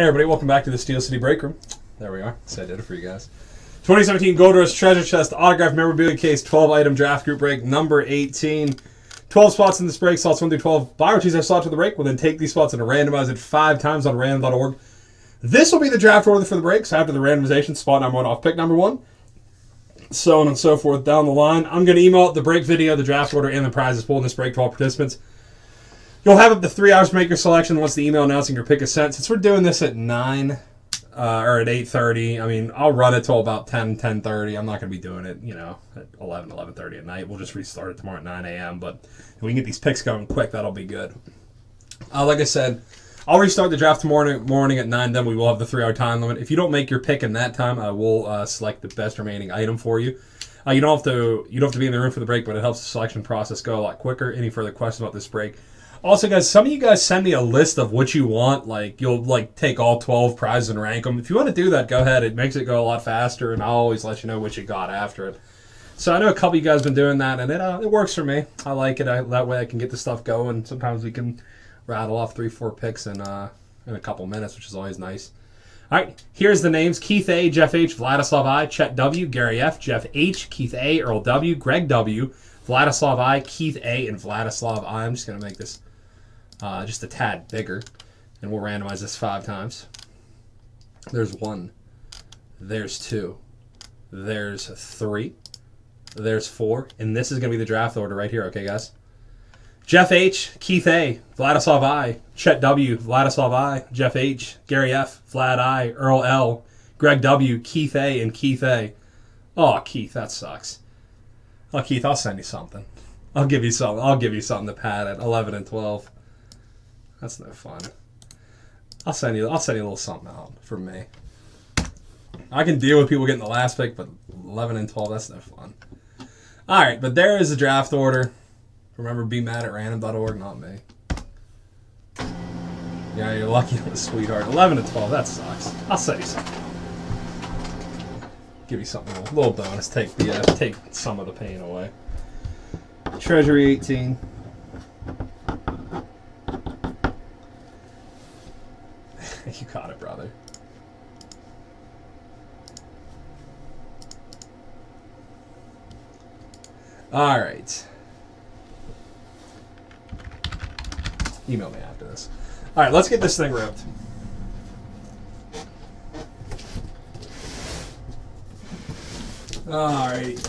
Hey everybody, welcome back to the Steel City Break Room. There we are. So I did it for you guys. 2017 Gold Rush Treasure Chest Autograph Memorabilia Case 12 item draft group break number 18. 12 spots in this break, slots 1 through 12. Buy or choose our slot for the break. We'll then take these spots and randomize it five times on random.org. This will be the draft order for the breaks after the randomization. Spot number one off pick number one. So on and so forth down the line. I'm going to email the break video, the draft order, and the prizes pool in this break to all participants. You'll have up to three hours to make your selection once the email announcing your pick is sent. Since we're doing this at 9 uh, or at 8.30, I mean, I'll run it till about 10, 10.30. I'm not going to be doing it, you know, at 11, 11.30 at night. We'll just restart it tomorrow at 9 a.m. But if we can get these picks going quick, that'll be good. Uh, like I said, I'll restart the draft tomorrow morning at 9. Then we will have the three hour time limit. If you don't make your pick in that time, I will uh, select the best remaining item for you. Uh, you don't have to you don't have to be in the room for the break, but it helps the selection process go a lot quicker. Any further questions about this break? Also, guys, some of you guys send me a list of what you want. Like you'll like take all twelve prizes and rank them. If you want to do that, go ahead. It makes it go a lot faster, and I'll always let you know what you got after it. So I know a couple of you guys been doing that, and it uh, it works for me. I like it. I, that way I can get the stuff going. Sometimes we can rattle off three, four picks in uh, in a couple minutes, which is always nice. All right, here's the names: Keith A, Jeff H, Vladislav I, Chet W, Gary F, Jeff H, Keith A, Earl W, Greg W, Vladislav I, Keith A, and Vladislav I. I'm just gonna make this uh, just a tad bigger, and we'll randomize this five times. There's one, there's two, there's three, there's four, and this is gonna be the draft order right here. Okay, guys. Jeff H, Keith A, Vladislav I, Chet W, Vladislav I, Jeff H, Gary F, Vlad I, Earl L, Greg W, Keith A, and Keith A. Oh, Keith, that sucks. Oh, Keith, I'll send you something. I'll give you something. I'll give you something to pad at 11 and 12. That's no fun. I'll send you. I'll send you a little something out for me. I can deal with people getting the last pick, but 11 and 12, that's no fun. All right, but there is the draft order. Remember, be mad at random.org, not me. Yeah, you're lucky, sweetheart. 11 to 12, that sucks. I'll send you something. Give you something, a little bonus. Take the uh, take some of the pain away. Treasury 18. you got it, brother. All right. Email me after this. All right, let's get this thing ripped. All right.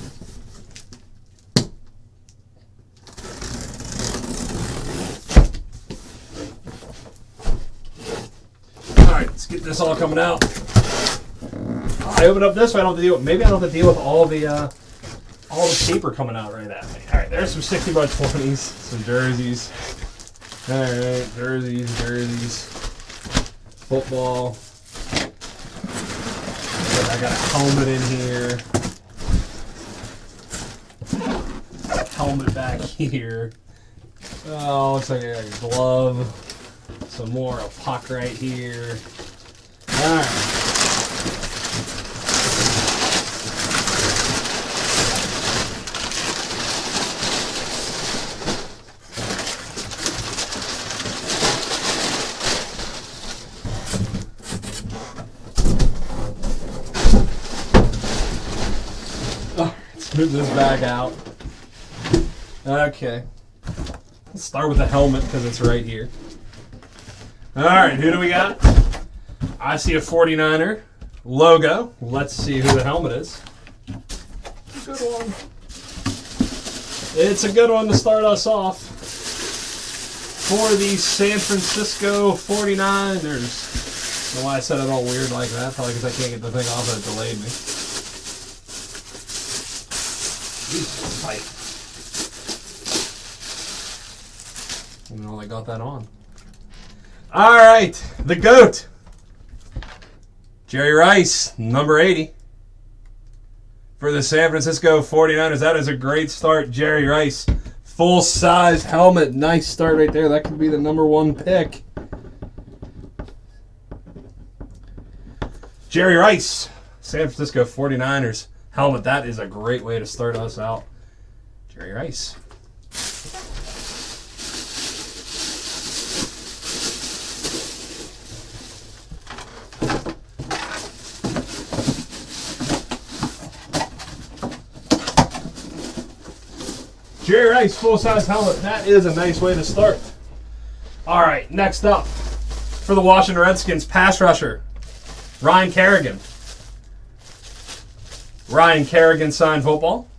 All right, let's get this all coming out. I open up this way. I don't have to deal. With, maybe I don't have to deal with all the uh, all the paper coming out right at me. All right, there's some 60 by 20s, some jerseys. All right, jerseys, jerseys, football. I got a helmet in here. Helmet back here. Oh, looks like I got a glove. Some more, a puck right here. All right. Move this bag out. Okay. Let's start with the helmet because it's right here. Alright, who do we got? I see a 49er logo. Let's see who the helmet is. Good one. It's a good one to start us off. For the San Francisco 49ers. I don't know why I said it all weird like that. Probably because I can't get the thing off and it delayed me. Jesus, tight. And all I got that on. All right, the goat, Jerry Rice, number 80 for the San Francisco 49ers. That is a great start, Jerry Rice. Full size helmet, nice start right there. That could be the number one pick. Jerry Rice, San Francisco 49ers Helmet, that is a great way to start us out. Jerry Rice. Jerry Rice full-size helmet. That is a nice way to start. All right, next up for the Washington Redskins pass rusher, Ryan Kerrigan. Ryan Kerrigan signed football.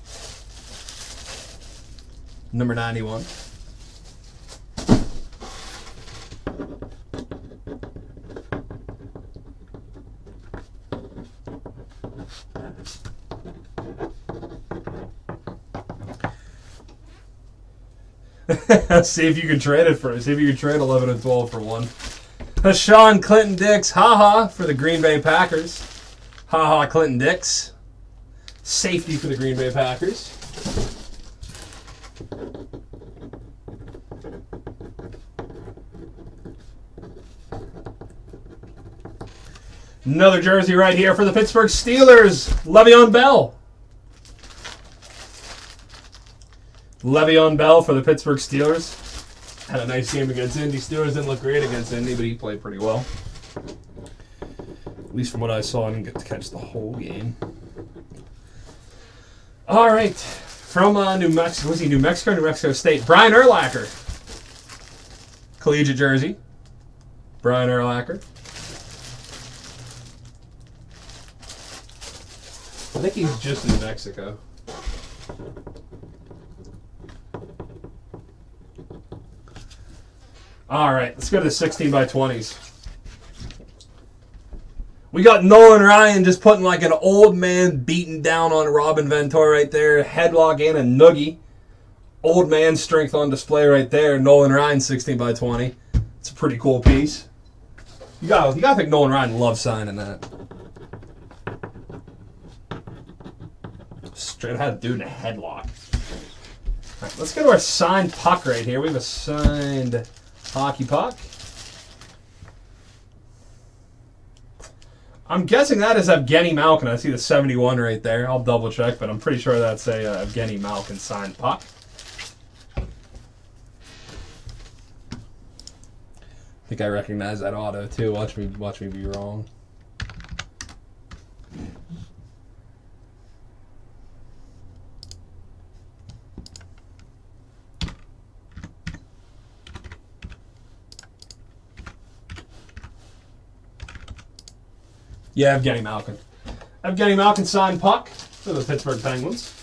Number 91. see if you can trade it for. See if you can trade 11 and 12 for one. Ha'Sean Clinton Dix, haha, for the Green Bay Packers. Haha, Clinton Dix. Safety for the Green Bay Packers. Another jersey right here for the Pittsburgh Steelers. Le'Veon Bell. Le'Veon Bell for the Pittsburgh Steelers. Had a nice game against Indy. Steelers didn't look great against Indy, but he played pretty well. At least from what I saw, I didn't get to catch the whole game. All right. From uh, New Mexico, was he New Mexico New Mexico State? Brian Urlacher. Collegiate jersey. Brian Urlacher. I think he's just in Mexico. All right, let's go to the 16 by 20s. We got Nolan Ryan just putting like an old man beating down on Robin Ventura right there. Headlock and a noogie. Old man strength on display right there. Nolan Ryan 16 by 20. It's a pretty cool piece. You got you got to think Nolan Ryan loves signing that. Straight out dude in a headlock. All right, let's go to our signed puck right here. We have a signed hockey puck. I'm guessing that is Evgeny Malkin. I see the 71 right there. I'll double check, but I'm pretty sure that's a uh, Evgeny Malkin signed puck. I think I recognize that auto too. Watch me, watch me be wrong. Yeah, Evgeny Malkin. Evgeny Malkin signed puck for the Pittsburgh Penguins.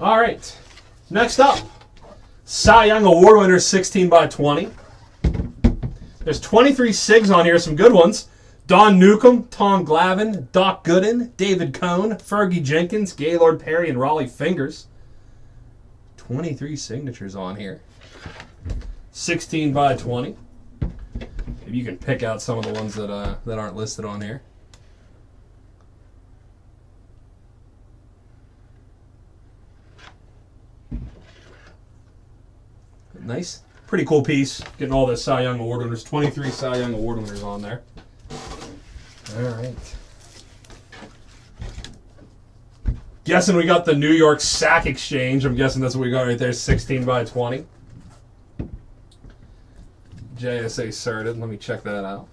All right. Next up, Cy Young Award winner 16 by 20. There's 23 SIGs on here, some good ones. Don Newcombe, Tom Glavine, Doc Gooden, David Cone, Fergie Jenkins, Gaylord Perry, and Rollie Fingers. 23 signatures on here. 16 by 20. If you can pick out some of the ones that uh, that aren't listed on here. Nice. Pretty cool piece. Getting all the Cy Young Award winners. 23 Cy Young Award winners on there. All right. Guessing we got the New York Sack Exchange. I'm guessing that's what we got right there. 16 by 20. JSA certed. Let me check that out.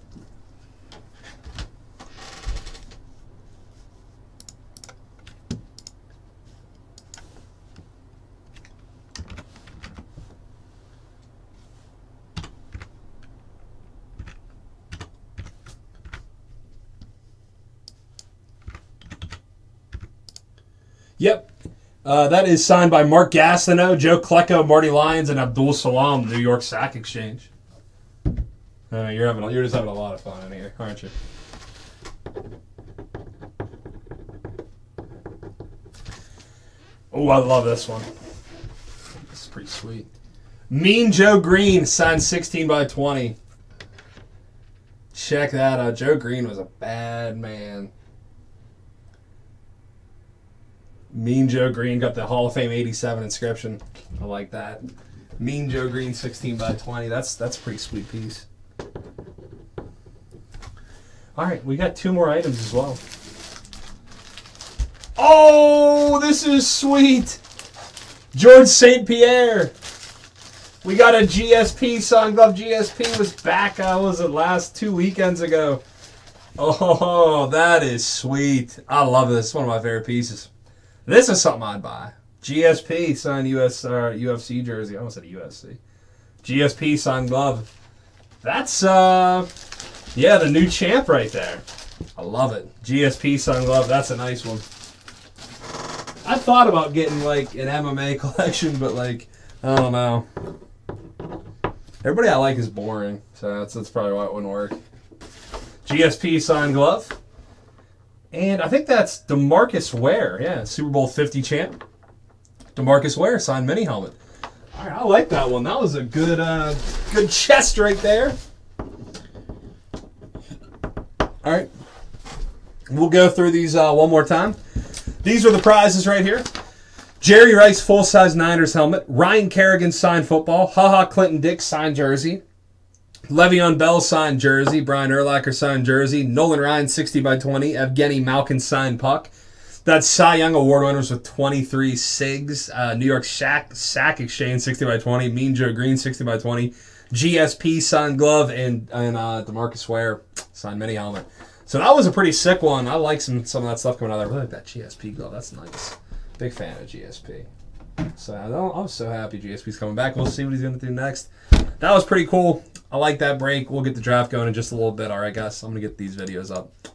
Yep. Uh, that is signed by Mark Gastineau, Joe Klecko, Marty Lyons, and Abdul Salaam, New York Sack Exchange. Uh, you're having you're just having a lot of fun in here, aren't you? Oh, I love this one. This is pretty sweet. Mean Joe Greene signed 16 by 20. Check that out. Joe Greene was a bad man. Mean Joe Greene got the Hall of Fame 87 inscription. I like that. Mean Joe Greene 16 by 20. That's that's a pretty sweet piece. All right, we got two more items as well. Oh, this is sweet. George St. Pierre. We got a GSP Sun Glove. GSP was back, uh, I was it last two weekends ago? Oh, that is sweet. I love this. One of my favorite pieces. This is something I'd buy. GSP signed US uh, UFC jersey. I almost said USC. GSP signed glove. That's uh, yeah, the new champ right there. I love it. GSP signed glove. That's a nice one. I thought about getting like an MMA collection, but like I don't know. Everybody I like is boring, so that's that's probably why it wouldn't work. GSP signed glove. And I think that's Demarcus Ware. Yeah, Super Bowl 50 champ. Demarcus Ware signed mini helmet. All right, I like that one. That was a good uh, good chest right there. All right. We'll go through these uh, one more time. These are the prizes right here. Jerry Rice full size Niners helmet. Ryan Kerrigan signed football. Haha Clinton Dix signed jersey. Le'Veon Bell signed jersey. Brian Urlacher signed jersey. Nolan Ryan 60 by 20. Evgeny Malkin signed puck. That's Cy Young Award winners with 23 SIGs. Uh, New York Sack Exchange 60 by 20. Mean Joe Greene 60 by 20. GSP signed glove and and uh, Demarcus Ware signed mini helmet. So that was a pretty sick one. I like some some of that stuff coming out. I really like that GSP glove. That's nice. Big fan of GSP. So I'm so happy GSP's coming back. We'll see what he's going to do next. That was pretty cool. I like that break. We'll get the draft going in just a little bit. All right, guys. I'm going to get these videos up.